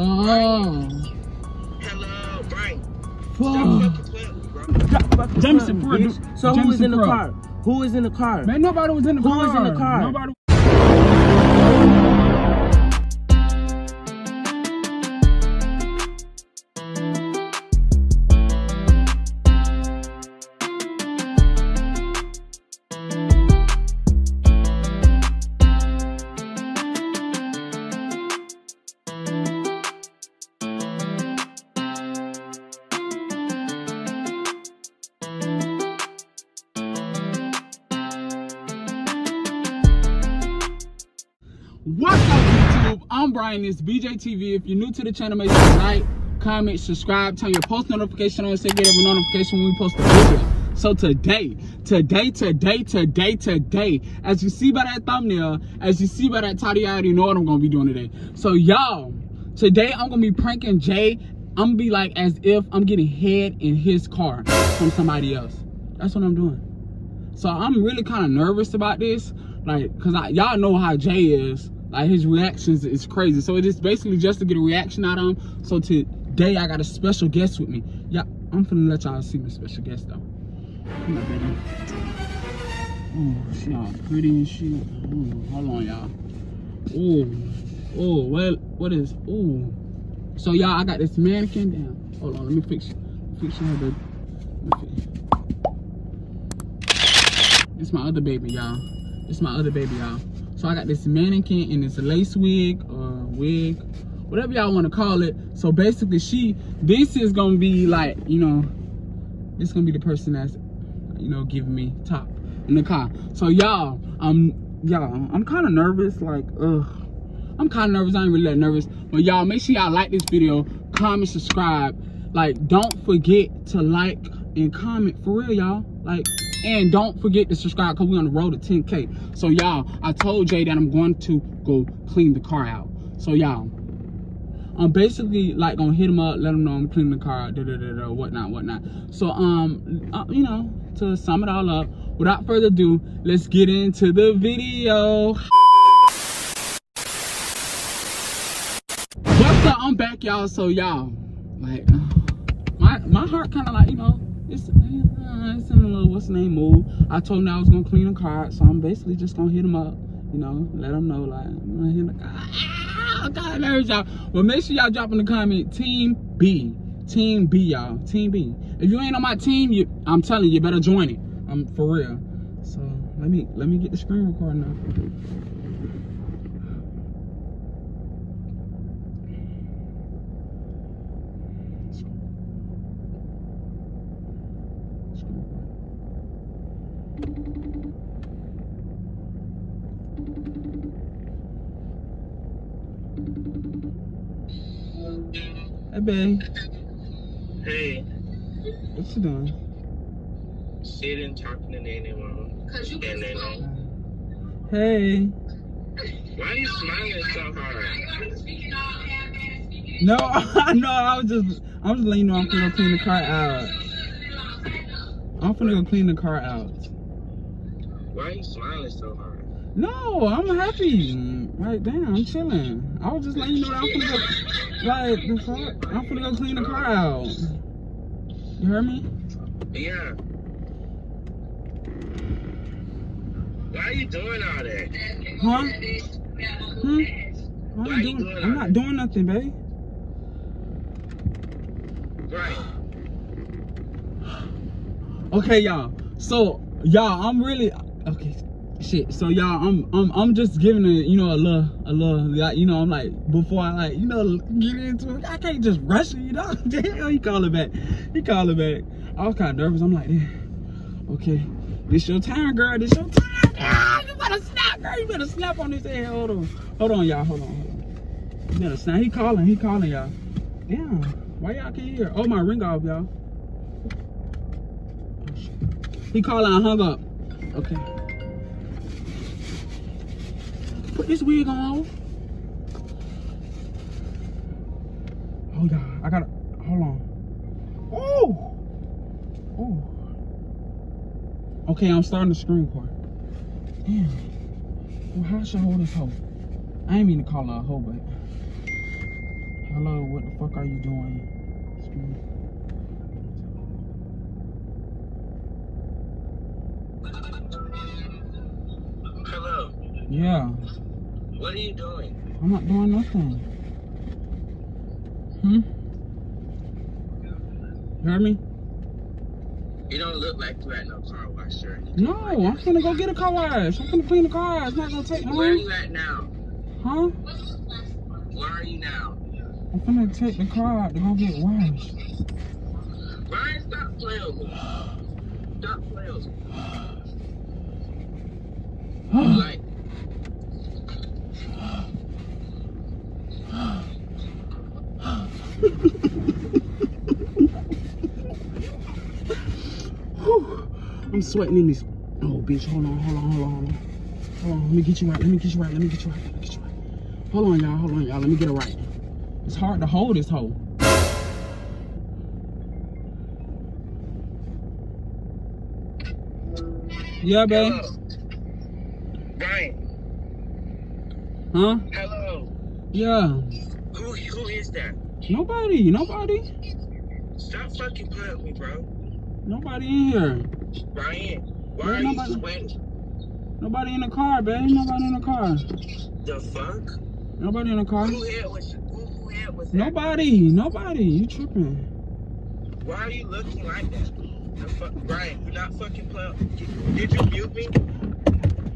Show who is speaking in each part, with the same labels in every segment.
Speaker 1: Oh.
Speaker 2: Hello, Brian.
Speaker 1: Fuck.
Speaker 2: Stop fucking playing with me, bro.
Speaker 1: Jameson.
Speaker 3: So who
Speaker 1: Jameson
Speaker 3: is in the car? Who is in the car?
Speaker 1: Man, nobody was in the
Speaker 3: Who
Speaker 1: car.
Speaker 3: was in the car?
Speaker 1: Nobody. What's up, YouTube? I'm Brian. It's Beejay TV. If you're new to the channel, make sure you like, comment, subscribe, turn your post notification on so you get every notification when we post a video. So today, today, today, today, today, as you see by that thumbnail, as you see by that title, you already know what I'm gonna be doing today. So y'all, today I'm gonna be pranking Jay. I'm gonna be like as if I'm getting head in his car from somebody else. That's what I'm doing. So I'm really kind of nervous about this, like, cause y'all know how Jay is. Like his reactions is crazy. So it is basically just to get a reaction out of him. So today I got a special guest with me. Yeah, I'm finna let y'all see my special guest though. Come on, baby. Oh, she all pretty and shit. Ooh, hold on, y'all. Oh, oh, well, what is? Oh, so y'all, I got this mannequin down. Hold on, let me fix, fix her, baby. This my other baby, y'all. It's my other baby, y'all. So I got this mannequin and this lace wig or wig, whatever y'all want to call it. So basically, she, this is gonna be like, you know, this gonna be the person that's, you know, giving me top in the car. So y'all, um, y'all, I'm kind of nervous. Like, ugh, I'm kind of nervous. I ain't really that nervous. But y'all, make sure y'all like this video, comment, subscribe. Like, don't forget to like and comment for real, y'all. Like, and don't forget to subscribe because we're on the road to 10K. So, y'all, I told Jay that I'm going to go clean the car out. So, y'all, I'm basically like gonna hit him up, let him know I'm cleaning the car, da da da da, whatnot, whatnot. So, um, uh, you know, to sum it all up, without further ado, let's get into the video. What's up? I'm back, y'all. So, y'all, like, my my heart kind of like, you know, it's, it's in a little what's name mood. I told him I was gonna clean the car, so I'm basically just gonna hit him up, you know, let him know like I'm gonna hit the car. Ah, I got nerves, y'all. But make sure y'all drop in the comment Team B, Team B, y'all, Team B. If you ain't on my team, you, I'm telling you, you better join it. I'm for real. So let me let me get the screen recording now. Babe.
Speaker 2: Hey,
Speaker 1: What you doing?
Speaker 2: sitting talking to Nene mom.
Speaker 4: Cause you
Speaker 2: And
Speaker 4: can
Speaker 2: then.
Speaker 4: Um,
Speaker 1: hey.
Speaker 2: why are you smiling so hard?
Speaker 1: No, no, I was just, I was just letting you know I'm gonna go clean the car out. I'm finna go clean the car out.
Speaker 2: Why are you smiling so hard?
Speaker 1: No, I'm happy. Like, damn, I'm chilling. I was just letting you know that I'm finna go, like, the fuck? I'm finna go clean the car out. You heard me?
Speaker 2: Yeah. Why are you doing all that?
Speaker 1: Huh? Hmm?
Speaker 2: Why you
Speaker 1: doing,
Speaker 2: doing
Speaker 1: I'm not
Speaker 2: that?
Speaker 1: doing nothing, babe.
Speaker 2: Right.
Speaker 1: Okay, y'all. So, y'all, I'm really okay. Shit. So, y'all, I'm I'm I'm just giving it, you know, a little a little, you know, I'm like before I like, you know, get into it. I can't just rush it, you know. Damn, he call it back. He call it back. I was kind of nervous. I'm like, "Damn, okay, this your time, girl. This your time. Ah, you better snap, girl. You better snap on this head. Hold on, hold on, y'all. Hold on, hold on. You better snap. He calling. He calling, y'all. Damn. Why y'all can't hear? Oh, my ring off, y'all. He called and hung up. Okay. This wig on. Oh yeah, I gotta hold on. Oh! Oh. Okay, I'm starting the screen part. Damn. Well, how should I hold this hoe? I ain't mean to call her a hoe, but Hello, what the fuck are you doing?
Speaker 2: Hello.
Speaker 1: Yeah,
Speaker 2: What are you doing?
Speaker 1: I'm not doing nothing. Hmm? You heard me?
Speaker 2: You don't look like you at no car wash anything.
Speaker 1: No, I'm gonna go get a car wash. I'm gonna clean the car. It's not gonna take long.
Speaker 2: Where are you at now?
Speaker 1: Huh?
Speaker 2: Where are you now?
Speaker 1: I'm gonna take the car out to go get washed.
Speaker 2: Ryan, stop playing with me. Stop playing with me. Like,
Speaker 1: Whew. I'm sweating in this. Oh, bitch. Hold on, hold on, hold on, hold on. Hold on. Let me get you right. Let me get you right. Let me get you right. Let me get you right. Hold on, y'all. Hold on, y'all. Let me get it right. It's hard to hold this hoe. Yeah, babe.
Speaker 2: Ryan,
Speaker 1: Huh?
Speaker 2: hello.
Speaker 1: Yeah.
Speaker 2: Who, who is that?
Speaker 1: Nobody. Nobody.
Speaker 2: Stop fucking playing with me, bro.
Speaker 1: Nobody in here.
Speaker 2: Ryan, why
Speaker 1: There
Speaker 2: are
Speaker 1: ain't
Speaker 2: you
Speaker 1: nobody.
Speaker 2: sweating?
Speaker 1: Nobody in the car, babe. Nobody in the car.
Speaker 2: The fuck?
Speaker 1: Nobody in the car.
Speaker 2: Who here was who, who here was?
Speaker 1: Nobody. Nobody. You tripping.
Speaker 2: Why are you looking like that? The fuck, Ryan, you're not fucking playing. Did, you mute me?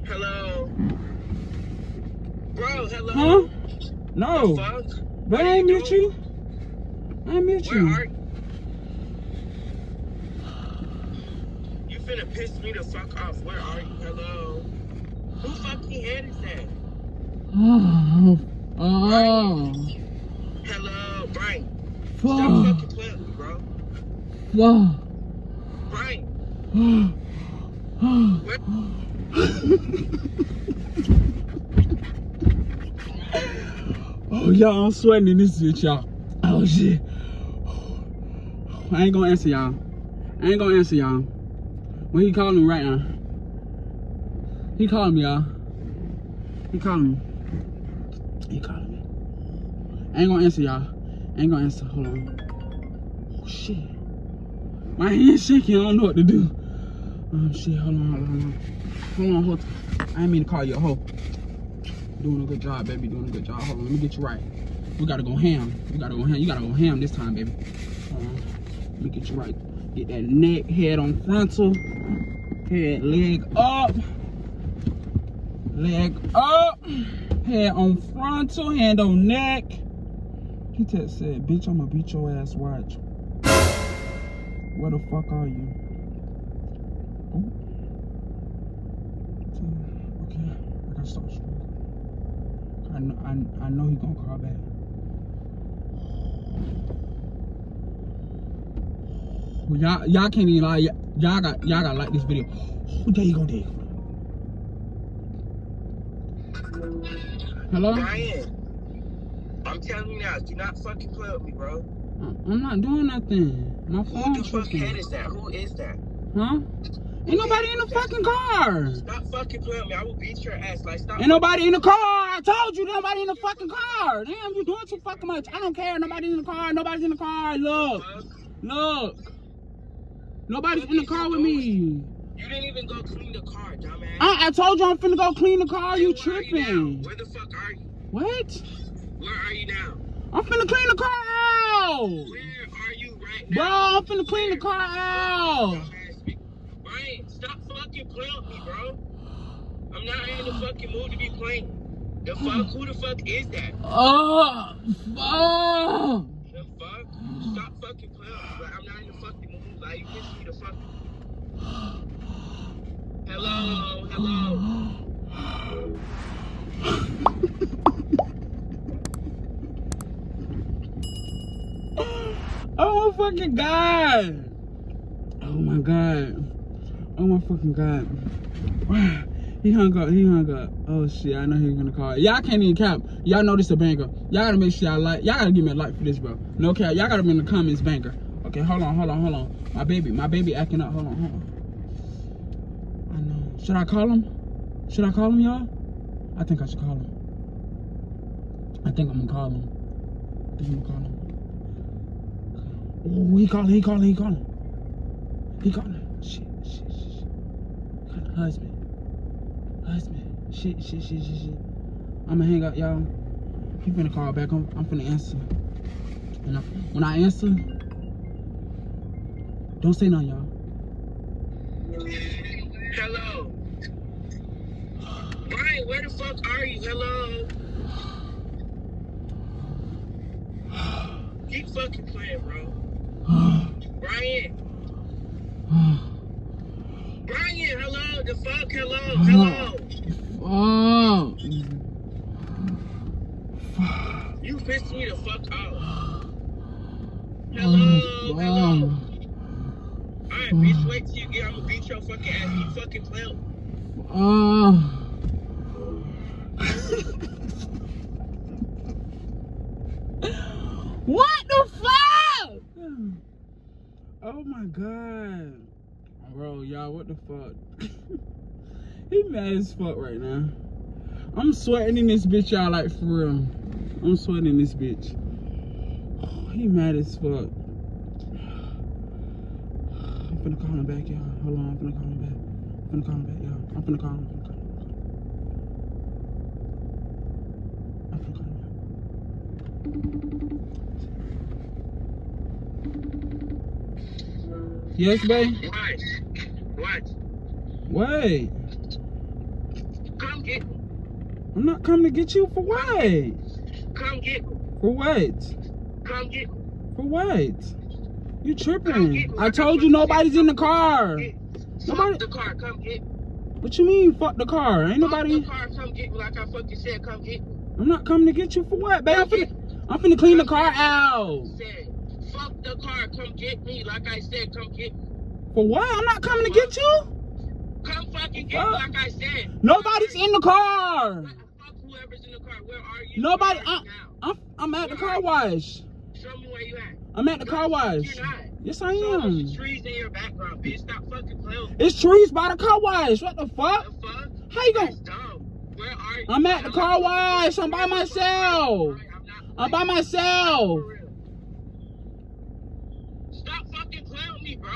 Speaker 2: Hello, bro. Hello.
Speaker 1: Huh? No.
Speaker 2: The fuck?
Speaker 1: But I ain't mute you. I ain't mute you.
Speaker 2: are you? You finna piss me the fuck off. Where are you? Hello. Who fucking head is that?
Speaker 1: Oh. Oh.
Speaker 2: Hello, Brian. Stop
Speaker 1: Fuck.
Speaker 2: fucking playing with me, bro.
Speaker 1: Fuck.
Speaker 2: Brian. Where?
Speaker 1: Oh, y'all, I'm sweating in this bitch, y'all. Oh, shit. I ain't gonna answer y'all. I ain't gonna answer y'all. When he calling me right now. He calling me, y'all. He calling me. He calling me. I ain't gonna answer y'all. Ain't gonna answer. Hold on. Oh, shit. My hand's shaking. I don't know what to do. Oh, shit. Hold on, hold on, hold on. Hold on, hold on. I didn't mean to call you a hoe. Doing a good job, baby. Doing a good job. Hold on, let me get you right. We gotta go ham. We gotta go ham. You gotta go ham this time, baby. Hold on. Let me get you right. Get that neck, head on frontal. Head, leg up. Leg up. Head on frontal, hand on neck. He just said, bitch, I'ma beat your ass, watch. Where the fuck are you? Oh. Okay, I gotta stop. I know, I, I know he gonna call back. Well, y'all, y'all can't even lie. Y'all got, y'all gotta like this video. Oh, there you go, there you. Hello?
Speaker 2: Brian. I'm telling you now, do not fucking play with me, bro.
Speaker 1: I'm not doing nothing. My phone.
Speaker 2: Who the fuck head is that? Who is that?
Speaker 1: Huh? Ain't nobody in the fucking car.
Speaker 2: Stop fucking playing with me. I will beat your ass. Like, stop.
Speaker 1: Ain't nobody in the car. I told you, nobody in the fucking car. Damn, you doing too fucking much. I don't care. Nobody's in the car. Nobody's in the car. Look, look. Nobody's in the car with me.
Speaker 2: You didn't even go clean the car, dumbass.
Speaker 1: I, I told you I'm finna go clean the car. You
Speaker 2: Where are now?
Speaker 1: tripping?
Speaker 2: Where the fuck are you?
Speaker 1: What?
Speaker 2: Where are you now?
Speaker 1: I'm finna clean the car out.
Speaker 2: Where are you right now? Bro.
Speaker 1: I'm finna clean the car out.
Speaker 2: Brian, stop fucking playing with me, bro. I'm not in the fucking mood to be playing. The fuck? Who the fuck is that?
Speaker 1: Oh, fuck.
Speaker 2: The fuck? Stop fucking playing with me, bro. I'm not the fucking you the fuck. Hello, hello.
Speaker 1: Oh fucking god. Oh my god. Oh my fucking god. He hung up. He hung up. Oh shit! I know he was gonna call. Y'all can't even cap. Y'all know this a banker. Y'all gotta make sure y'all like. Y'all gotta give me a like for this, bro. No cap. Y'all gotta be in the comments, banker. Okay, hold on, hold on, hold on. My baby, my baby acting up. Hold on, hold on. I know. Should I call him? Should I call him, y'all? I think I should call him. I think I'm gonna call him. I think I'm gonna call him. Oh, he calling, he calling, he calling. He calling. Shit, shit, shit, shit. Calling husband. Husband. Shit, shit, shit, shit, shit. I'ma hang up, y'all. He finna call back. I'm, I'm finna answer. And I, when I answer, don't say nothing, y'all.
Speaker 2: Hello. Brian, where the fuck are you? Hello. Keep fucking playing, bro. Brian. Brian, hello. The fuck, hello, hello.
Speaker 1: Oh.
Speaker 2: You pissed me the fuck off. Hello,
Speaker 1: Oh,
Speaker 2: hello.
Speaker 1: Wow.
Speaker 2: Mm. Bitch, wait till you get. I'm gonna beat your fucking ass. Keep fucking playing.
Speaker 1: Oh. Um. what the fuck? Oh my god. Bro, y'all, what the fuck? he mad as fuck right now. I'm sweating in this bitch, y'all, like for real. I'm sweating in this bitch. He mad as fuck. I'm finna call him back, y'all. Hold on, I'm finna call him back. I'm finna call him back, y'all. I'm finna call him. I'm finna call him. I'm finna call him. Yes, babe.
Speaker 2: What? What?
Speaker 1: Wait.
Speaker 2: Come get me.
Speaker 1: I'm not coming to get you for what?
Speaker 2: Come get me.
Speaker 1: For what?
Speaker 2: Come get me.
Speaker 1: For what? You tripping? I told you nobody's in the car. Nobody-
Speaker 2: the car. Come get me.
Speaker 1: What you mean? Fuck the car. Ain't nobody.
Speaker 2: Fuck the car. Come get me. Like I fucking said. Come get me.
Speaker 1: I'm not coming to get you for what, babe? I'm finna, I'm finna clean the car out.
Speaker 2: Fuck the car. Come get me. Like I said. Come get me.
Speaker 1: For what? I'm not coming to get you.
Speaker 2: Come fucking get me. Like I said.
Speaker 1: Nobody's in the car.
Speaker 2: Fuck whoever's in the car. Where are you?
Speaker 1: Nobody. I'm? I'm, I'm at the car wash.
Speaker 2: Show me where you at.
Speaker 1: I'm at the car wash. Yes, I
Speaker 2: So
Speaker 1: am.
Speaker 2: there's trees in your background, bitch. Stop fucking playing.
Speaker 1: It's trees by the car wash. What the fuck?
Speaker 2: The fuck?
Speaker 1: How you going
Speaker 2: dumb. Where are you?
Speaker 1: I'm at the car wash. I'm by myself. I'm by myself.
Speaker 2: Stop fucking playing with me, bro.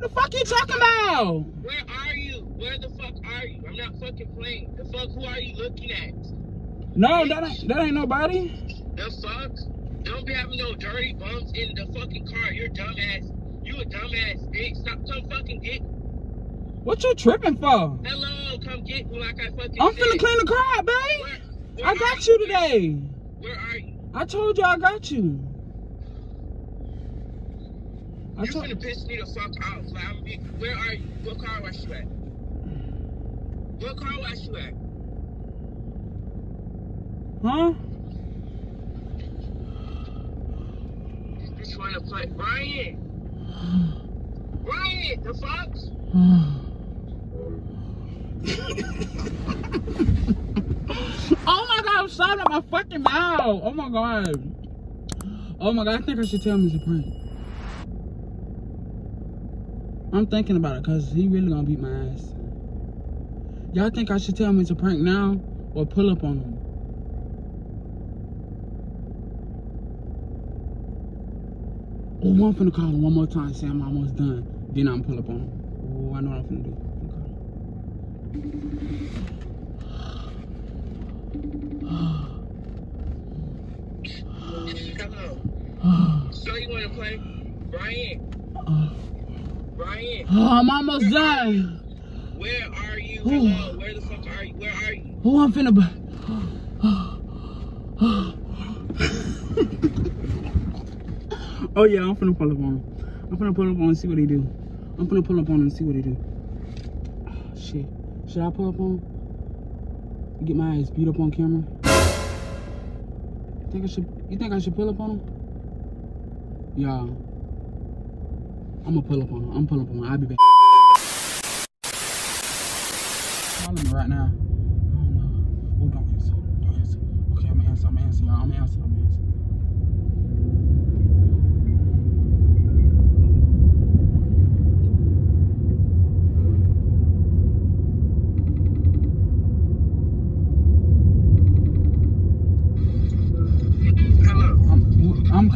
Speaker 1: The fuck you talking about?
Speaker 2: Where are you? Where the fuck are you? I'm not fucking playing. The fuck? Who are you looking at?
Speaker 1: No, that ain't that ain't nobody.
Speaker 2: The fuck? Don't be having no dirty bumps in the fucking car. You're dumbass. You a dumbass bitch. Stop. Come fucking get.
Speaker 1: What you tripping for?
Speaker 2: Hello. Come get me like I fucking
Speaker 1: I'm
Speaker 2: said.
Speaker 1: finna clean the car out, babe.
Speaker 2: Where, where
Speaker 1: I got you today.
Speaker 2: Where are you?
Speaker 1: I told you I got you. I
Speaker 2: You finna piss me the fuck off. Like, I'm be, where are you? What car wash you at? What car wash you at?
Speaker 1: Huh?
Speaker 2: Just wanna play. Brian! Brian! The fuck?
Speaker 1: oh my god, I'm sorry at my fucking mouth. Oh my god. Oh my god, I think I should tell him it's a prank. I'm thinking about it because he really gonna beat my ass. Y'all think I should tell him it's a prank now or pull up on him? Oh, I'm finna call him one more time, say I'm almost done. Then I'm pull up on him. Oh, I know what I'm finna do. Finna call him.
Speaker 2: Hello. So you wanna play? Brian! Brian!
Speaker 1: Oh, I'm almost done.
Speaker 2: Where are you? Hello? Where the fuck are you? Where are you?
Speaker 1: Oh, I'm finna. Oh yeah, I'm finna pull up on him. I'm finna pull up on him and see what he do. I'm finna pull up on him and see what he do. Oh, shit. Should I pull up on him? Get my ass beat up on camera? You Think I should? You think I should pull up on him? Yeah. I'm gonna pull up on him. I'm pull up on him. I'll be back. Calling me right now. I don't know. Oh, don't answer. Don't answer. Okay, I'm gonna answer. I'm gonna answer, y'all. I'm gonna answer.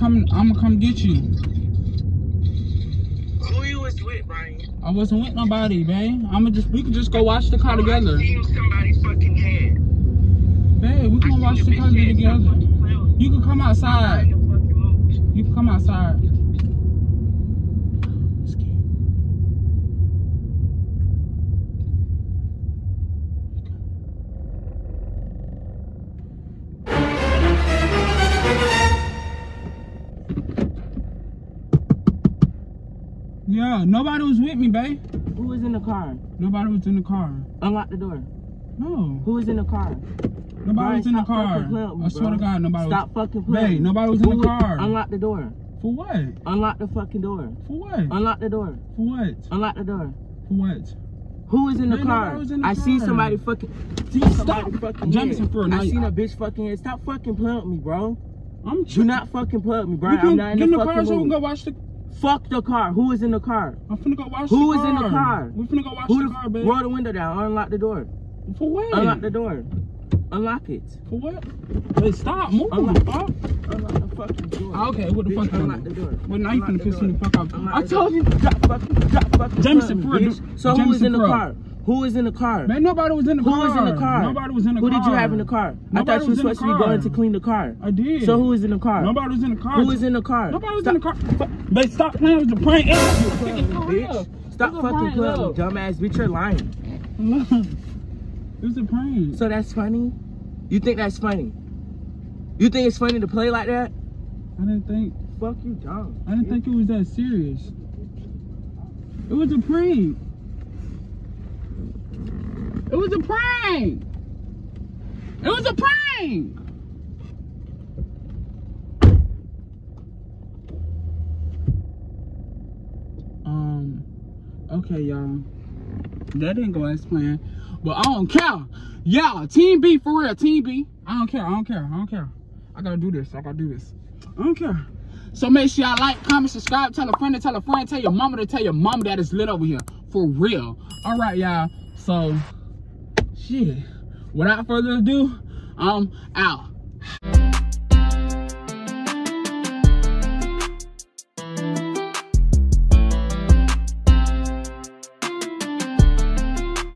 Speaker 1: I'm. I'm gonna come get you.
Speaker 5: Who you was with, Brian?
Speaker 1: I wasn't with nobody, babe. I'ma just. We could just go watch the car oh, together,
Speaker 5: I seen somebody's fucking
Speaker 1: babe. We can watch the car together.
Speaker 5: fucking playing with me.
Speaker 1: You can come outside.
Speaker 5: in the fucking mood.
Speaker 1: You can come outside. Yeah, nobody was with me, babe.
Speaker 2: Who was in the car?
Speaker 1: Nobody was in the car.
Speaker 2: Unlock the door.
Speaker 1: No,
Speaker 2: Who was in the car?
Speaker 1: nobody
Speaker 2: Brian,
Speaker 1: was in the
Speaker 2: stop
Speaker 1: car.
Speaker 2: me,
Speaker 1: I swear to. God, nobody
Speaker 2: Stop
Speaker 1: was.
Speaker 2: fucking playing.
Speaker 1: Babe, nobody was in
Speaker 2: Who
Speaker 1: the car.
Speaker 2: Unlock the door.
Speaker 1: For what?
Speaker 2: Unlock the fucking door.
Speaker 1: For what?
Speaker 2: Unlock the door.
Speaker 1: For what?
Speaker 2: Unlock the door.
Speaker 1: For what?
Speaker 2: Who was in the
Speaker 1: Man,
Speaker 2: car?
Speaker 1: in the
Speaker 2: I seen
Speaker 1: car.
Speaker 2: somebody fucking. See
Speaker 1: Stop.
Speaker 2: fucking.
Speaker 1: Jamison
Speaker 2: head.
Speaker 1: Ford, now
Speaker 2: I seen a bitch fucking head. Stop fucking playing with me, bro.
Speaker 1: I'm
Speaker 2: Do not fucking play with me, bro. I'm not in
Speaker 1: get in
Speaker 2: the
Speaker 1: the car so we can go watch the.
Speaker 2: Fuck the car. Who was in the car?
Speaker 1: I'm finna go watch
Speaker 2: Who
Speaker 1: the car.
Speaker 2: in the car?
Speaker 1: We finna go watch
Speaker 2: Who
Speaker 1: the
Speaker 2: the
Speaker 1: car, babe.
Speaker 2: roll the window down? Unlock the door.
Speaker 1: For what?
Speaker 2: Unlock the door. Unlock it.
Speaker 1: For what? Hey, stop moving.
Speaker 2: Unlock-. Unlock the fucking door.
Speaker 1: Ah, Okay, what the
Speaker 2: Bitch,
Speaker 1: fuck?
Speaker 2: Unlock the door.
Speaker 1: Well, now you finna
Speaker 2: the
Speaker 1: piss me the fuck off. I told
Speaker 2: door.
Speaker 1: you.
Speaker 2: Drop fucking, drop fucking.
Speaker 1: Jamison
Speaker 2: phone,
Speaker 1: Ford,
Speaker 2: bitch. So who was
Speaker 1: Jamison
Speaker 2: in the car? Who was in the car?
Speaker 1: Man, nobody was in the
Speaker 2: Who
Speaker 1: car.
Speaker 2: Who was in the car?
Speaker 1: Nobody was in the
Speaker 2: Who
Speaker 1: car.
Speaker 2: Who did you have in the car?
Speaker 1: Nobody I
Speaker 2: thought you were supposed to be going to clean the car.
Speaker 1: I did.
Speaker 2: So who was in the car?
Speaker 1: Nobody was in the car.
Speaker 2: Who was in the car?
Speaker 1: Nobody was
Speaker 2: Stop
Speaker 1: in the car. Babe, stop playing with the prank.
Speaker 2: playing with me,
Speaker 1: For
Speaker 2: bitch. Stop
Speaker 1: It was a
Speaker 2: fucking playing with dumbass bitch. You're lying.
Speaker 1: It was a prank.
Speaker 2: So that's funny? You think that's funny? You think it's funny to play like that?
Speaker 1: I didn't think.
Speaker 2: Fuck you, dumb.
Speaker 1: I didn't think it was that serious. It was a prank. It was a prank. It was a prank. Um. Okay, y'all. That didn't go as planned, but I don't care. Y'all, Team B for real. Team B. I don't care. I don't care. I don't care. I gotta do this. I gotta do this. I don't care. So make sure y'all like, comment, subscribe, tell a friend to tell a friend, tell your mama to tell your mama that it's lit over here. For real. All right, y'all. So, shit. Without further ado, I'm out.